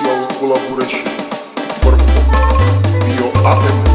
official collaboration. Perform your AM